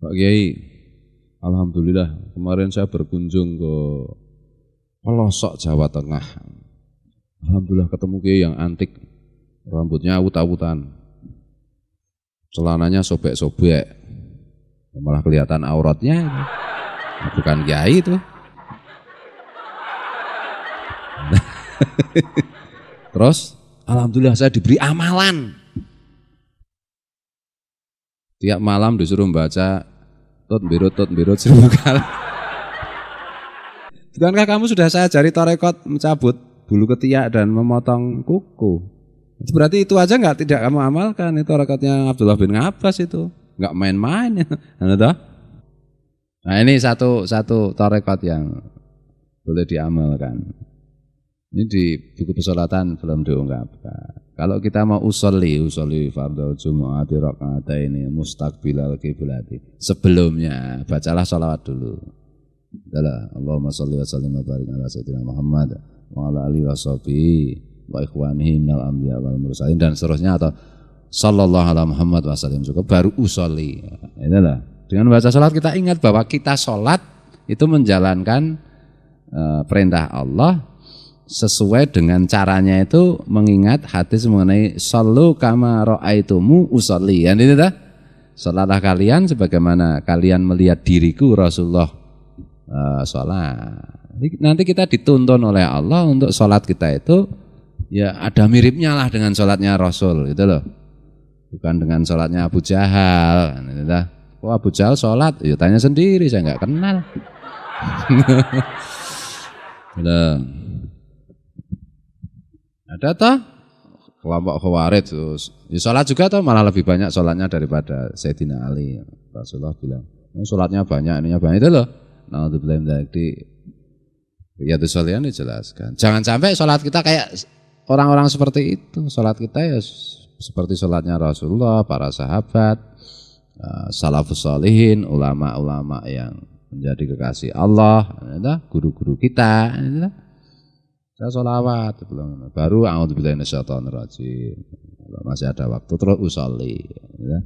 Pak Kiai, Alhamdulillah kemarin saya berkunjung ke pelosok Jawa Tengah. Alhamdulillah ketemu Kiai yang antik, rambutnya awut-awutan, celananya sobek-sobek, malah kelihatan auratnya. Bukan Kiai itu. Terus, Alhamdulillah saya diberi amalan. Tiap malam disuruh membaca tot birut tot birut seribu kali. Bukankah kamu sudah saya ajari torekot mencabut bulu ketiak dan memotong kuku? Berarti itu aja nggak tidak kamu amalkan itu torekotnya Abdullah bin Abbas itu nggak main-main ya. Nah ini satu satu torekot yang boleh diamalkan. Ini di buku pesolatan belum diungkapkan. Kalau kita mau usolli, usolli fardhu jumu'ati rakaat ini mustaqbilal kiblati. Sebelumnya bacalah salawat dulu. Adalah Allahumma sholli wa sallim wa barik ala sayyidina Muhammad wa ala alihi wa sahbihi wa ikhwanihi minal anbiya wal mursalin dan seterusnya atau sallallahu ala Muhammad wa sallim cukup baru usolli. Itulah. Dengan baca salat kita ingat bahwa kita salat itu menjalankan uh, perintah Allah sesuai dengan caranya itu mengingat hadis mengenai sallu kama ra'aitumu usolli. Ya ini dah. Salatlah kalian sebagaimana kalian melihat diriku Rasulullah uh, salat. Nanti kita dituntun oleh Allah untuk salat kita itu ya ada miripnya lah dengan salatnya Rasul itu loh. Bukan dengan salatnya Abu Jahal. Ini dah. Oh Abu Jahal salat, ya tanya sendiri saya nggak kenal. Nah. Ada toh kelompok khawarij terus. Ya sholat juga toh malah lebih banyak sholatnya daripada Sayyidina Ali. Rasulullah bilang, oh, sholatnya banyak, ininya banyak itu loh. Nah, untuk bilang di ya itu sholatnya dijelaskan. Jangan sampai sholat kita kayak orang-orang seperti itu. Sholat kita ya seperti sholatnya Rasulullah, para sahabat, eh, salafus solihin, ulama-ulama yang menjadi kekasih Allah, ya guru-guru kita. Ya saya sholawat belum. Baru a'udzubillahi minasyaitonir rajim. Masih ada waktu terus usolli. Ya.